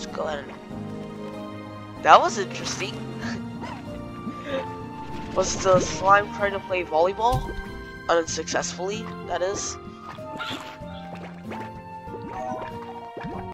Let's go ahead. That was interesting. was the slime trying to play volleyball? Unsuccessfully, that is.